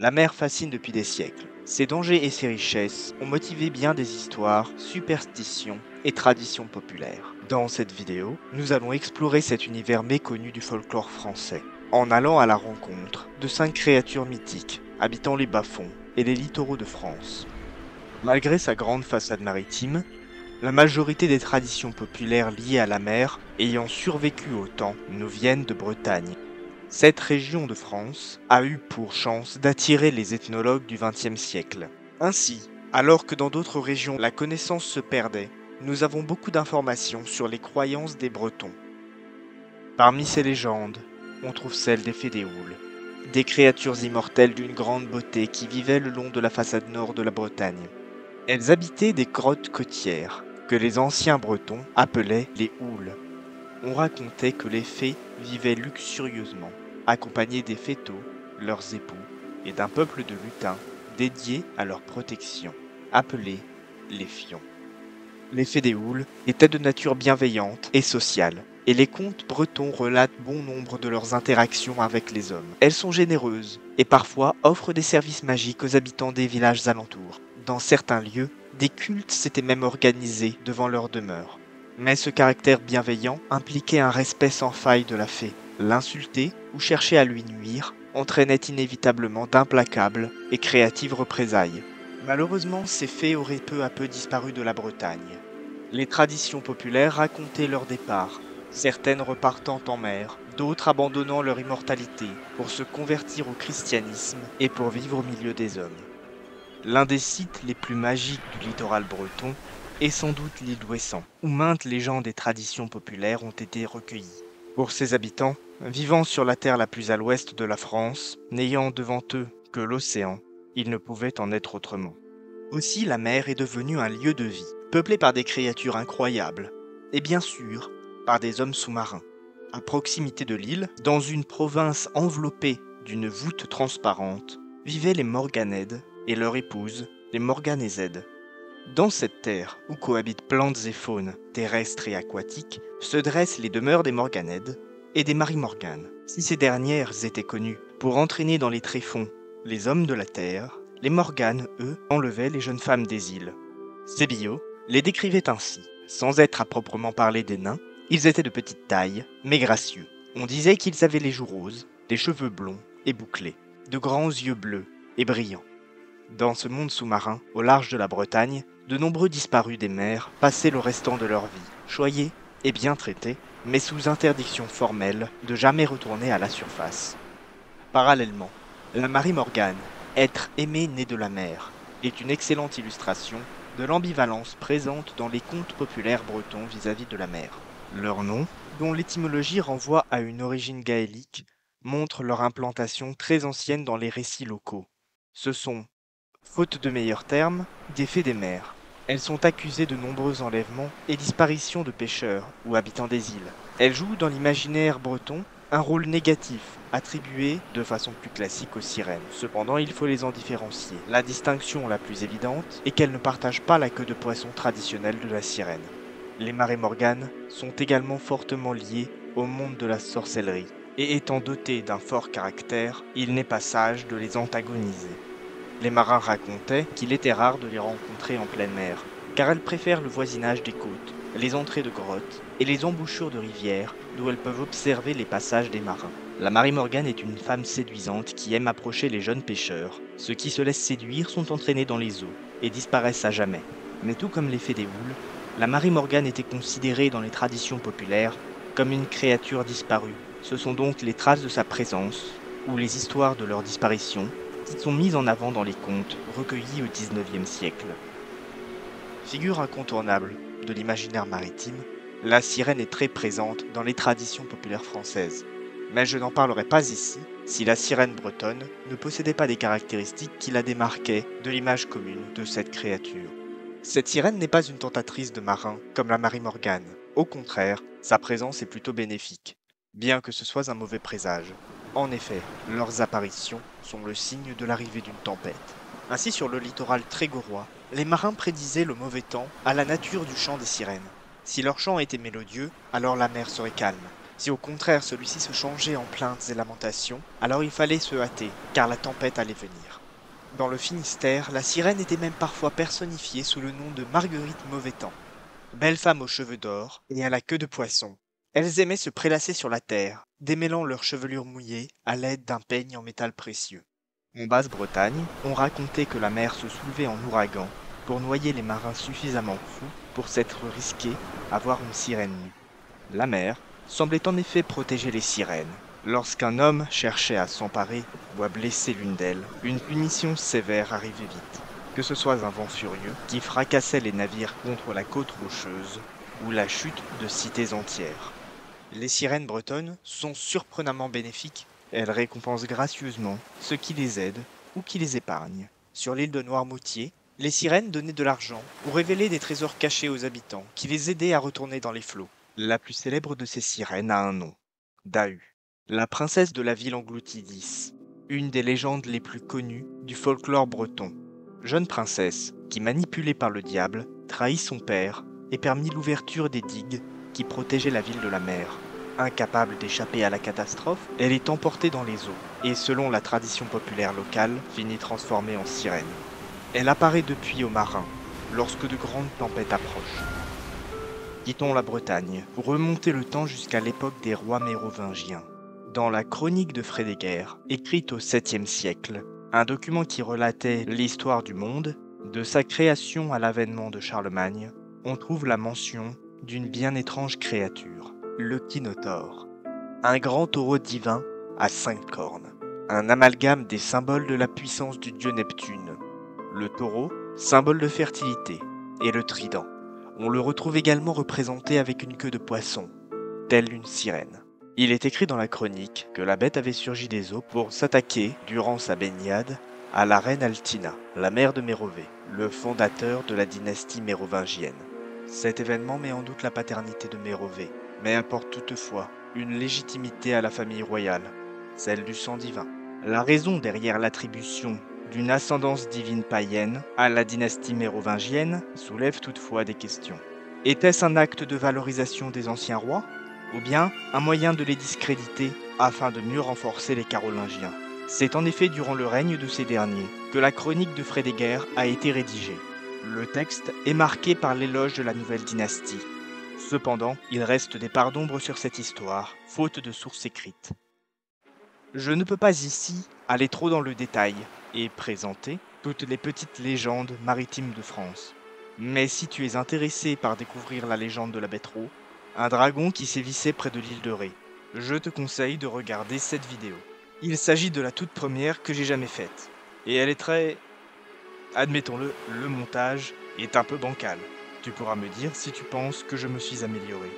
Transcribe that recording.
La mer fascine depuis des siècles. Ses dangers et ses richesses ont motivé bien des histoires, superstitions et traditions populaires. Dans cette vidéo, nous allons explorer cet univers méconnu du folklore français, en allant à la rencontre de cinq créatures mythiques habitant les bas-fonds et les littoraux de France. Malgré sa grande façade maritime, la majorité des traditions populaires liées à la mer ayant survécu au temps nous viennent de Bretagne. Cette région de France a eu pour chance d'attirer les ethnologues du XXe siècle. Ainsi, alors que dans d'autres régions la connaissance se perdait, nous avons beaucoup d'informations sur les croyances des Bretons. Parmi ces légendes, on trouve celle des Fédéoules, des créatures immortelles d'une grande beauté qui vivaient le long de la façade nord de la Bretagne. Elles habitaient des grottes côtières, que les anciens Bretons appelaient les houles. On racontait que les fées vivaient luxurieusement, accompagnés des fétaux, leurs époux, et d'un peuple de lutins dédiés à leur protection, appelés les fions. Les fées des houles étaient de nature bienveillante et sociale, et les contes bretons relatent bon nombre de leurs interactions avec les hommes. Elles sont généreuses et parfois offrent des services magiques aux habitants des villages alentours. Dans certains lieux, des cultes s'étaient même organisés devant leur demeure. Mais ce caractère bienveillant impliquait un respect sans faille de la fée. L'insulter ou chercher à lui nuire entraînait inévitablement d'implacables et créatives représailles. Malheureusement, ces fées auraient peu à peu disparu de la Bretagne. Les traditions populaires racontaient leur départ, certaines repartant en mer, d'autres abandonnant leur immortalité pour se convertir au christianisme et pour vivre au milieu des hommes. L'un des sites les plus magiques du littoral breton est sans doute l'île d'Ouessant, où maintes légendes et traditions populaires ont été recueillies. Pour ses habitants, vivant sur la terre la plus à l'ouest de la France, n'ayant devant eux que l'océan, il ne pouvait en être autrement. Aussi la mer est devenue un lieu de vie, peuplé par des créatures incroyables, et bien sûr par des hommes sous-marins. À proximité de l'île, dans une province enveloppée d'une voûte transparente, vivaient les Morganèdes, et leur épouse, les Morganézèdes. Dans cette terre, où cohabitent plantes et faunes, terrestres et aquatiques, se dressent les demeures des Morganèdes et des Marie-Morganes. Si ces dernières étaient connues pour entraîner dans les tréfonds les hommes de la terre, les Morganes, eux, enlevaient les jeunes femmes des îles. Sébillot les décrivait ainsi. Sans être à proprement parler des nains, ils étaient de petite taille, mais gracieux. On disait qu'ils avaient les joues roses, des cheveux blonds et bouclés, de grands yeux bleus et brillants. Dans ce monde sous-marin, au large de la Bretagne, de nombreux disparus des mers passaient le restant de leur vie, choyés et bien traités, mais sous interdiction formelle de jamais retourner à la surface. Parallèlement, la Marie Morgane, être aimé né de la mer, est une excellente illustration de l'ambivalence présente dans les contes populaires bretons vis-à-vis -vis de la mer. Leur nom, dont l'étymologie renvoie à une origine gaélique, montre leur implantation très ancienne dans les récits locaux. Ce sont faute de meilleurs termes, des faits des mers. Elles sont accusées de nombreux enlèvements et disparitions de pêcheurs ou habitants des îles. Elles jouent dans l'imaginaire breton un rôle négatif, attribué de façon plus classique aux sirènes. Cependant, il faut les en différencier. La distinction la plus évidente est qu'elles ne partagent pas la queue de poisson traditionnelle de la sirène. Les marées morganes sont également fortement liées au monde de la sorcellerie, et étant dotées d'un fort caractère, il n'est pas sage de les antagoniser. Les marins racontaient qu'il était rare de les rencontrer en pleine mer, car elles préfèrent le voisinage des côtes, les entrées de grottes et les embouchures de rivières d'où elles peuvent observer les passages des marins. La Marie Morgane est une femme séduisante qui aime approcher les jeunes pêcheurs. Ceux qui se laissent séduire sont entraînés dans les eaux et disparaissent à jamais. Mais tout comme l'effet des houles, la Marie Morgane était considérée dans les traditions populaires comme une créature disparue. Ce sont donc les traces de sa présence ou les histoires de leur disparition sont mises en avant dans les contes recueillis au XIXe siècle. Figure incontournable de l'imaginaire maritime, la sirène est très présente dans les traditions populaires françaises. Mais je n'en parlerai pas ici si la sirène bretonne ne possédait pas des caractéristiques qui la démarquaient de l'image commune de cette créature. Cette sirène n'est pas une tentatrice de marin comme la Marie Morgane. Au contraire, sa présence est plutôt bénéfique, bien que ce soit un mauvais présage. En effet, leurs apparitions sont le signe de l'arrivée d'une tempête. Ainsi, sur le littoral trégorois, les marins prédisaient le mauvais temps à la nature du chant des sirènes. Si leur chant était mélodieux, alors la mer serait calme. Si au contraire celui-ci se changeait en plaintes et lamentations, alors il fallait se hâter, car la tempête allait venir. Dans le Finistère, la sirène était même parfois personnifiée sous le nom de Marguerite Mauvais-Temps. Belle femme aux cheveux d'or et à la queue de poisson. Elles aimaient se prélasser sur la terre, démêlant leurs chevelures mouillées à l'aide d'un peigne en métal précieux. En Basse-Bretagne, on racontait que la mer se soulevait en ouragan pour noyer les marins suffisamment fous pour s'être risqués à voir une sirène nue. La mer semblait en effet protéger les sirènes. Lorsqu'un homme cherchait à s'emparer ou à blesser l'une d'elles, une punition sévère arrivait vite. Que ce soit un vent furieux qui fracassait les navires contre la côte rocheuse ou la chute de cités entières. Les sirènes bretonnes sont surprenamment bénéfiques. Elles récompensent gracieusement ceux qui les aident ou qui les épargnent. Sur l'île de Noirmoutier, les sirènes donnaient de l'argent ou révélaient des trésors cachés aux habitants, qui les aidaient à retourner dans les flots. La plus célèbre de ces sirènes a un nom, Dahu, la princesse de la ville engloutidis, une des légendes les plus connues du folklore breton. Jeune princesse, qui manipulée par le diable, trahit son père et permit l'ouverture des digues qui protégeaient la ville de la mer. Incapable d'échapper à la catastrophe, elle est emportée dans les eaux et selon la tradition populaire locale, finit transformée en sirène. Elle apparaît depuis aux marins, lorsque de grandes tempêtes approchent. Quittons la Bretagne pour remonter le temps jusqu'à l'époque des rois mérovingiens. Dans la Chronique de Frédéguerre, écrite au 7e siècle, un document qui relatait l'histoire du monde, de sa création à l'avènement de Charlemagne, on trouve la mention d'une bien étrange créature, le Kinotaure. Un grand taureau divin à cinq cornes, un amalgame des symboles de la puissance du dieu Neptune, le taureau, symbole de fertilité, et le trident. On le retrouve également représenté avec une queue de poisson, telle une sirène. Il est écrit dans la chronique que la bête avait surgi des eaux pour s'attaquer, durant sa baignade, à la reine Altina, la mère de Mérové, le fondateur de la dynastie mérovingienne. Cet événement met en doute la paternité de Mérové, mais apporte toutefois une légitimité à la famille royale, celle du sang divin. La raison derrière l'attribution d'une ascendance divine païenne à la dynastie mérovingienne soulève toutefois des questions. Était-ce un acte de valorisation des anciens rois ou bien un moyen de les discréditer afin de mieux renforcer les Carolingiens? C'est en effet durant le règne de ces derniers que la chronique de Frédéguerre a été rédigée. Le texte est marqué par l'éloge de la nouvelle dynastie. Cependant, il reste des parts d'ombre sur cette histoire, faute de sources écrites. Je ne peux pas ici aller trop dans le détail, et présenter toutes les petites légendes maritimes de France. Mais si tu es intéressé par découvrir la légende de la bête un dragon qui sévissait près de l'île de Ré, je te conseille de regarder cette vidéo. Il s'agit de la toute première que j'ai jamais faite. Et elle est très... Admettons-le, le montage est un peu bancal. Tu pourras me dire si tu penses que je me suis amélioré.